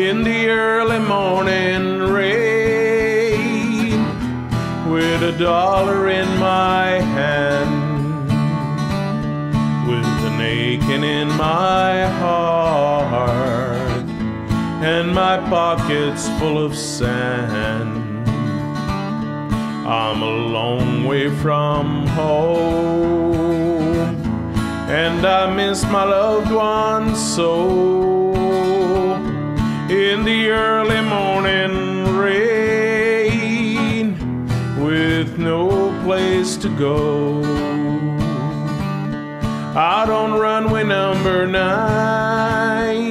in the early morning rain with a dollar in my hand, with an aching in my heart, and my pockets full of sand. I'm a long way from home, and I miss my loved ones so. In the early morning rain, with no place to go, out on runway number nine,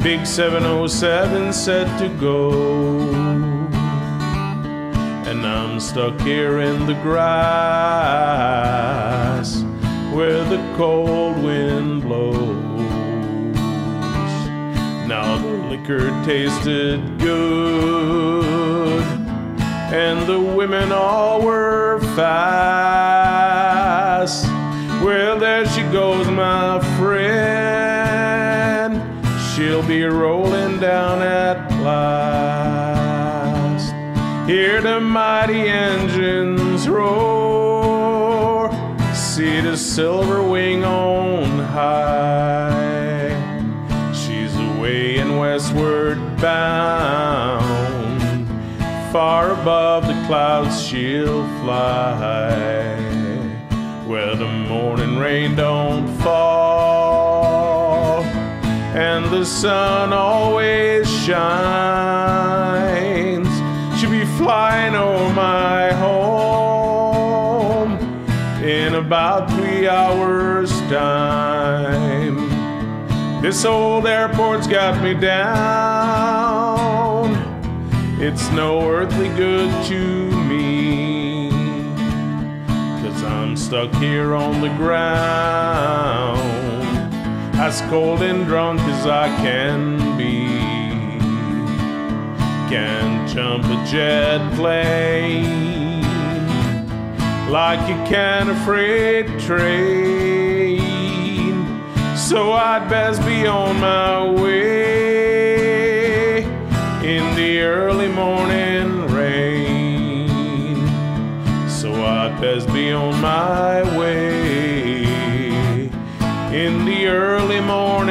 big 707 set to go and I'm stuck here in the grass where the cold wind blows. Now the liquor tasted good, and the women all were fast. Well, there she goes, my friend. She'll be rolling down at last. Hear the mighty engines roar, see the silver wing on high. Bound, far above the clouds she'll fly, where the morning rain don't fall, and the sun always shines. She'll be flying over my home. In about three hours' time. This old airport's got me down. It's no earthly good to me. Cause I'm stuck here on the ground, as cold and drunk as I can be Can't jump a jet plane like you can a freight train. So I'd best be on my way So I'd best be on my way. In the early morning